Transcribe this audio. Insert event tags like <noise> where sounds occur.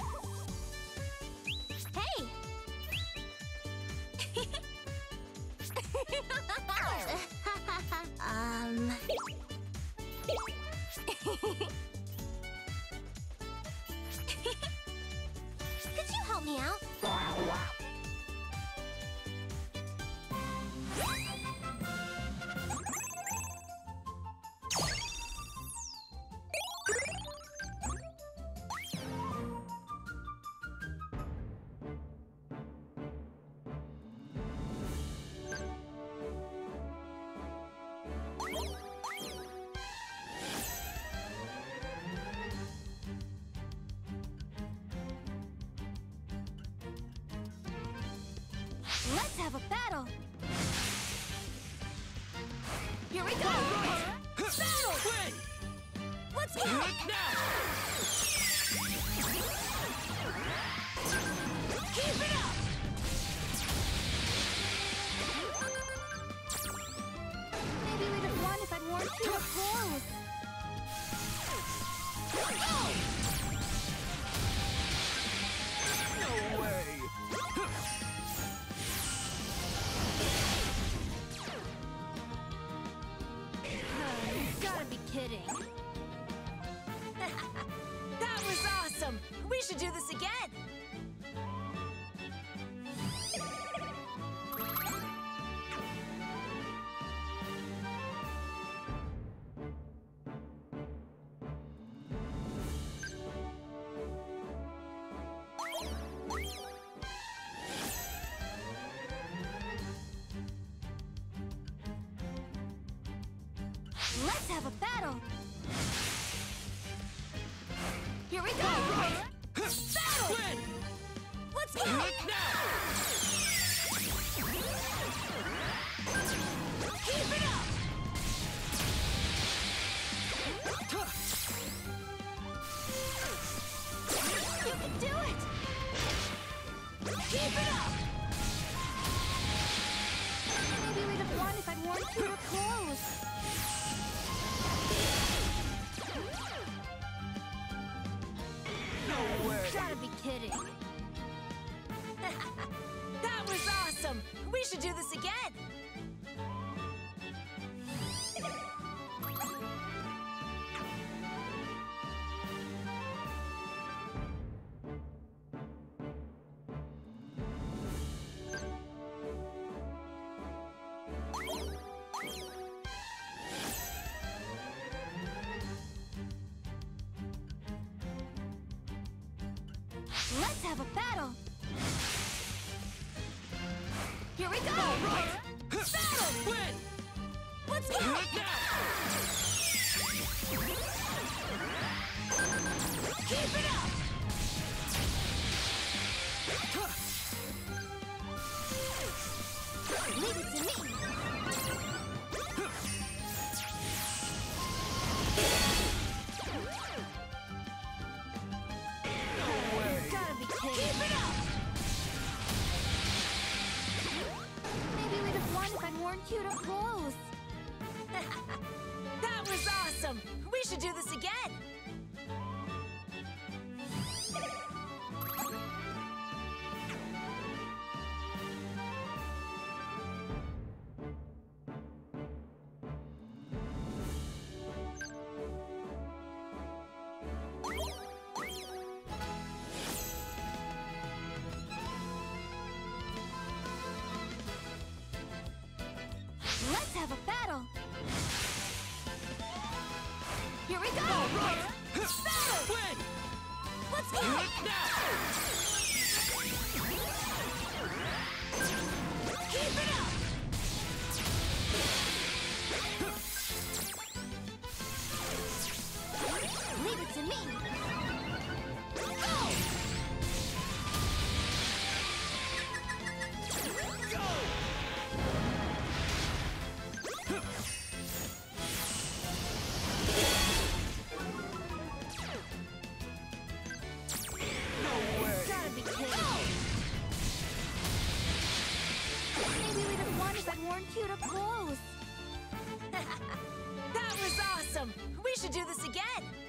Woo! Have a battle! Here we go! Battle! Win! Let's go! Now! Keep it up! Maybe we'd have won if I'd worn fewer clothes. No That was awesome! We should do this again! Let's have a battle! Here we go! Battle! Let's go! Keep it up! You can do it! Keep it kidding. <laughs> That was awesome! We should do this again! Let's have a battle. Here we go! Battle! Win! Let's go! Now! Keep it up! I'd cuter clothes. That was awesome! We should do this again! Here we go! Battle! Win! Let's go! Now! Worn cuter clothes. <laughs> That was awesome! We should do this again!